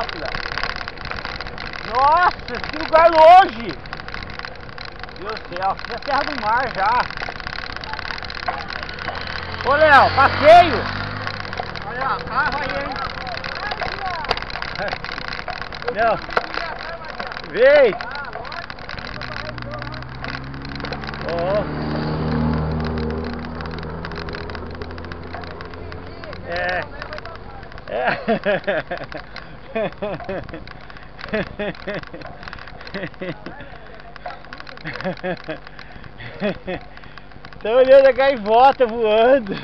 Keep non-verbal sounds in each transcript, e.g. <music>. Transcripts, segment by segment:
filha. Nossa, que lugar longe. Meu Deus do céu, isso é Serra do Mar já. Ô, Léo, passeio. Olha, carro aí, hein? <laughs> Não. Vem. Ó. É. É. <laughs> Tô olhando a gaivota voando.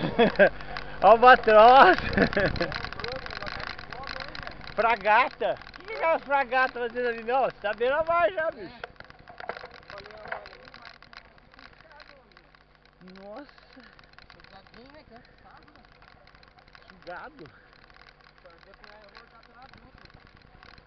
Albatroz. Fragata. O que é aquelas fragatas fazendo ali? Não, você tá bem na mar já, bicho. Nossa, que gado.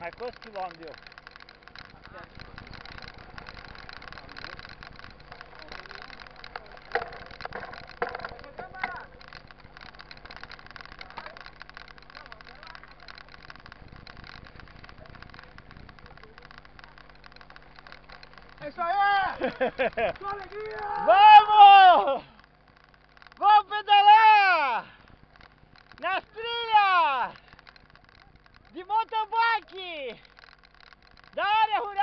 Mas quantos quilômetros deu? É isso aí! <laughs> Sua alegria! Vamos! Dale, Julián.